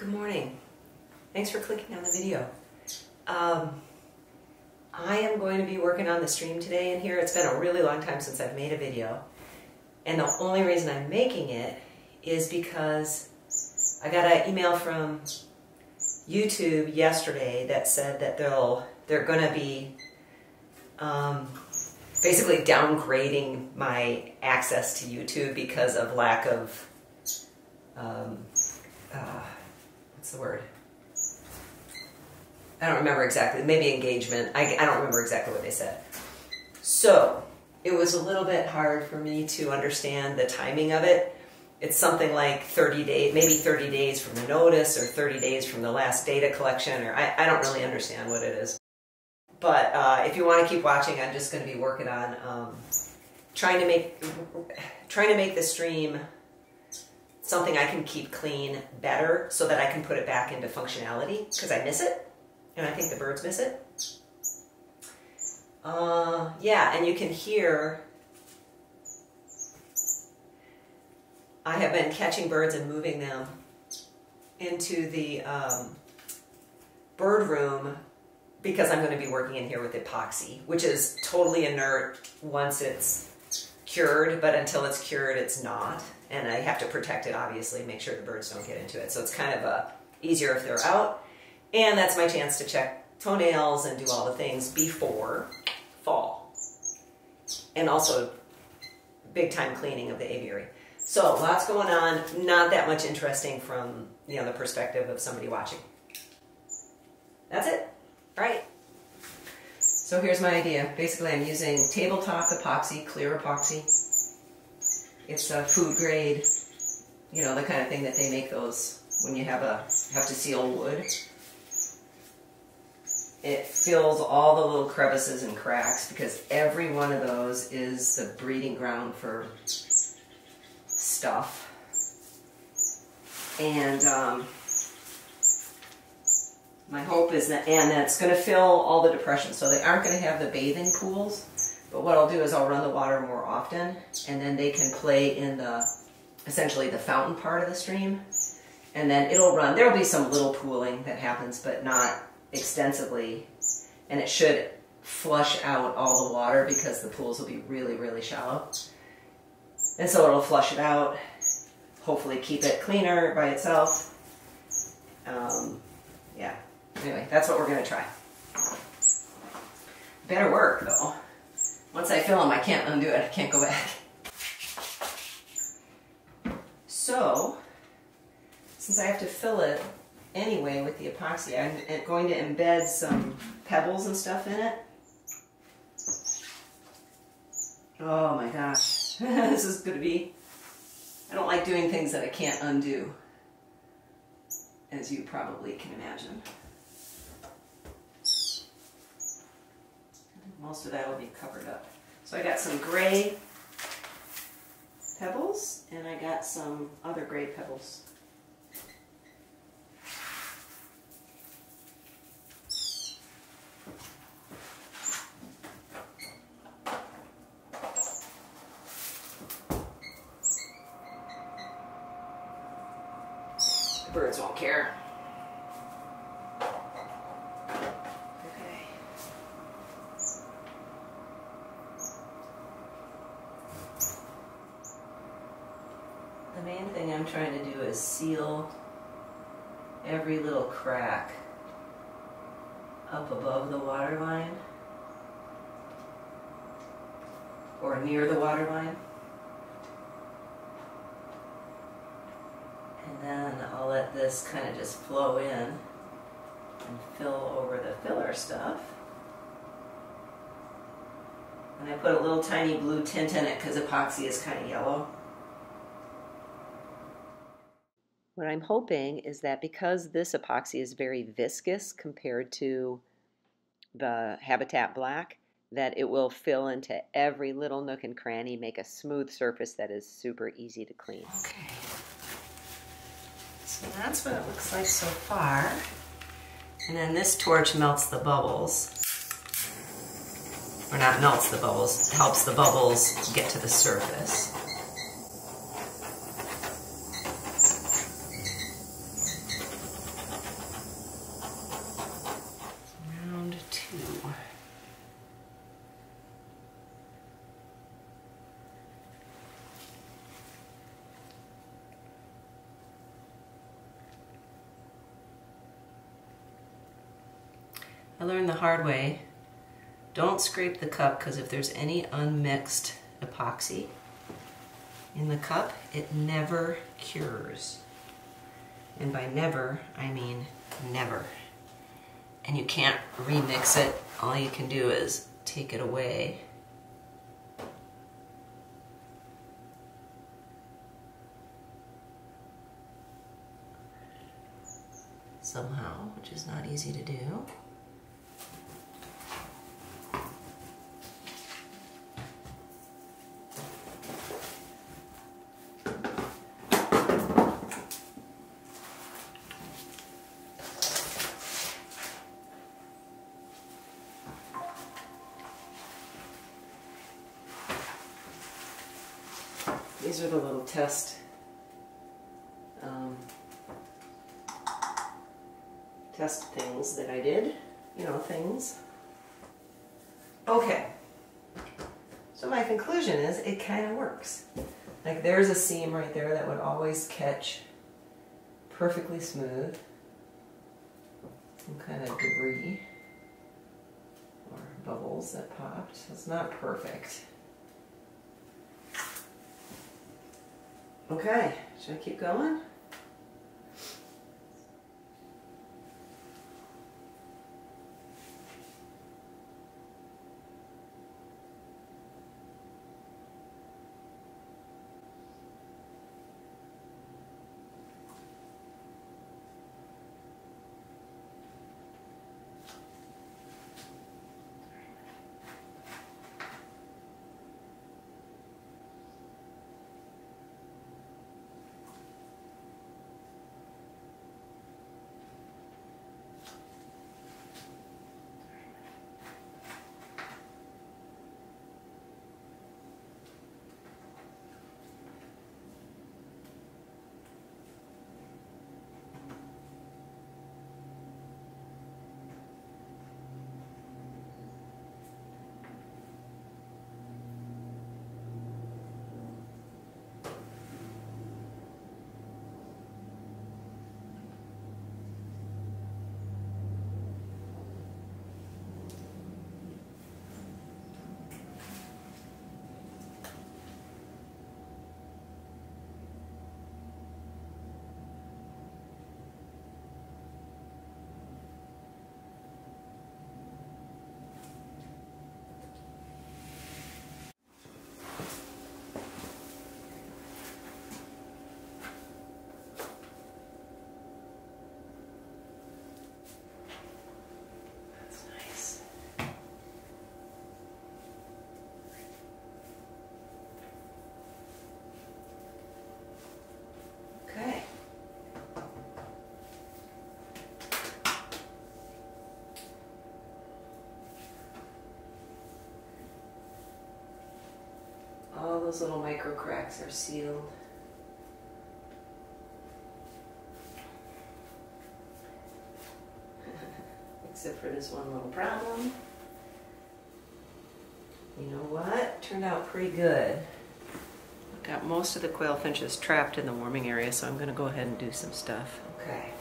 Good morning. Thanks for clicking on the video. Um, I am going to be working on the stream today in here. It's been a really long time since I've made a video. And the only reason I'm making it is because I got an email from YouTube yesterday that said that they'll they're going to be um, basically downgrading my access to YouTube because of lack of um, uh, what's the word? I don't remember exactly. Maybe engagement. I, I don't remember exactly what they said. So it was a little bit hard for me to understand the timing of it. It's something like 30 days, maybe 30 days from the notice or 30 days from the last data collection, or I, I don't really understand what it is. But uh, if you want to keep watching, I'm just going to be working on um, trying to make trying to make the stream something I can keep clean better so that I can put it back into functionality because I miss it and I think the birds miss it. Uh, yeah, and you can hear I have been catching birds and moving them into the um, bird room because I'm going to be working in here with epoxy, which is totally inert once it's cured, but until it's cured, it's not. And I have to protect it, obviously, make sure the birds don't get into it. So it's kind of uh, easier if they're out. And that's my chance to check toenails and do all the things before fall. And also big time cleaning of the aviary. So lots going on, not that much interesting from you know the perspective of somebody watching. That's it, right? So here's my idea. Basically I'm using tabletop epoxy, clear epoxy. It's a food grade, you know, the kind of thing that they make those when you have a have to seal wood. It fills all the little crevices and cracks because every one of those is the breeding ground for stuff. And um, my hope is that, and that's going to fill all the depressions. So they aren't going to have the bathing pools, but what I'll do is I'll run the water more often, and then they can play in the, essentially the fountain part of the stream. And then it'll run, there'll be some little pooling that happens, but not extensively, and it should flush out all the water because the pools will be really, really shallow. And so it'll flush it out, hopefully keep it cleaner by itself. Um, yeah, anyway, that's what we're to try. Better work, though. Once I fill them, I can't undo it. I can't go back. So, since I have to fill it anyway with the epoxy. I'm eh, going to embed some pebbles and stuff in it. Oh my gosh, this is going to be, I don't like doing things that I can't undo, as you probably can imagine. Most of that will be covered up. So I got some gray pebbles, and I got some other gray pebbles. The birds won't care. Okay. The main thing I'm trying to do is seal every little crack up above the water line or near the water line. And then I'll let this kind of just flow in and fill over the filler stuff. And I put a little tiny blue tint in it because epoxy is kind of yellow. What I'm hoping is that because this epoxy is very viscous compared to the Habitat Black, that it will fill into every little nook and cranny, make a smooth surface that is super easy to clean. Okay. So that's what it looks like so far. And then this torch melts the bubbles. Or not melts the bubbles, helps the bubbles get to the surface. I learned the hard way. Don't scrape the cup because if there's any unmixed epoxy in the cup, it never cures. And by never, I mean never. And you can't remix it. All you can do is take it away. Somehow, which is not easy to do. These are the little test um, test things that I did. You know, things. Okay. So my conclusion is it kind of works. Like there's a seam right there that would always catch perfectly smooth. Some kind of debris or bubbles that popped. It's not perfect. Okay, should I keep going? That's nice. Okay. All those little micro cracks are sealed. Except for this one little problem. You know what? Turned out pretty good. Got most of the quail finches trapped in the warming area, so I'm going to go ahead and do some stuff. Okay.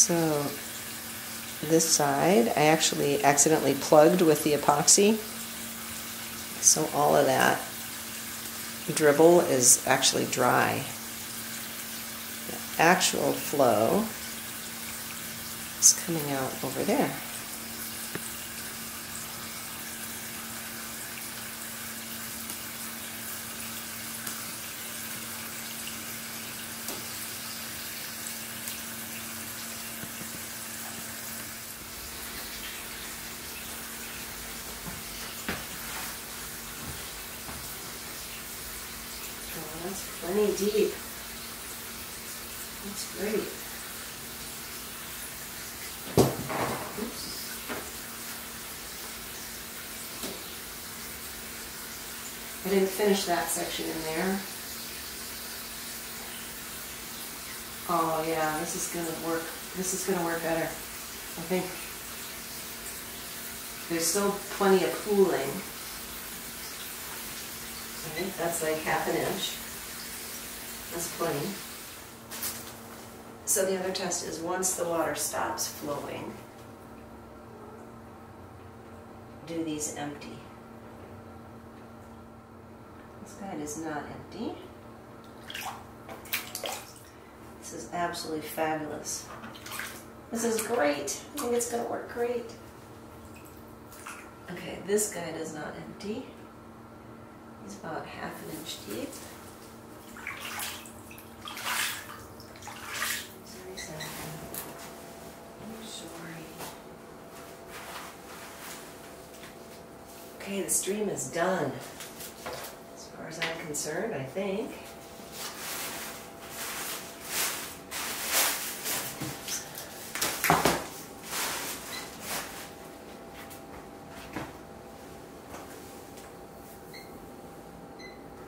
So this side I actually accidentally plugged with the epoxy. So all of that dribble is actually dry. The actual flow is coming out over there. Really deep. That's great. Oops. I didn't finish that section in there. Oh yeah, this is gonna work. This is gonna work better. I think there's still plenty of pooling. That's like half an inch. That's plenty. So the other test is once the water stops flowing, do these empty. This guide is not empty. This is absolutely fabulous. This is great. I think it's going to work great. Okay, this guide is not empty. He's about half an inch deep. Okay, the stream is done. As far as I'm concerned, I think.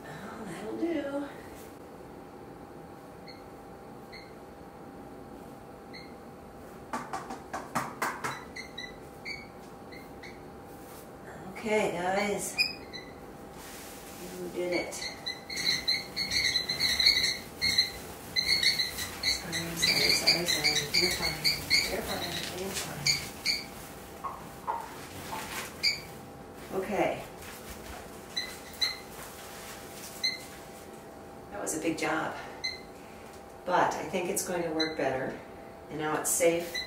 Oh, that'll do. Okay, guys. You did it. Sorry, sorry, sorry, sorry. You're fine. You're fine. You're fine. Okay. That was a big job. But I think it's going to work better. And now it's safe.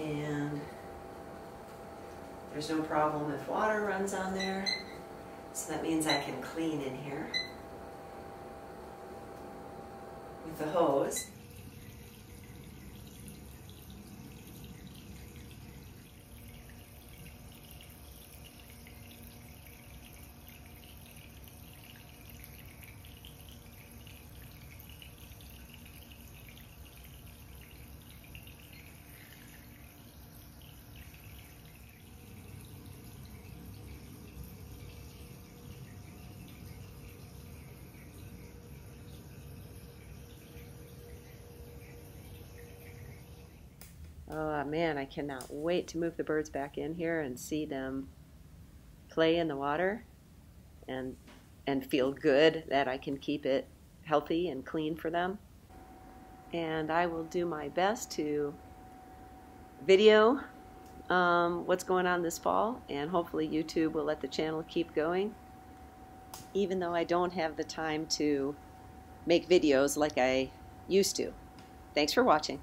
And there's no problem if water runs on there. So that means I can clean in here with the hose. Oh man, I cannot wait to move the birds back in here and see them play in the water and and feel good that I can keep it healthy and clean for them. And I will do my best to video um, what's going on this fall, and hopefully YouTube will let the channel keep going, even though I don't have the time to make videos like I used to. Thanks for watching.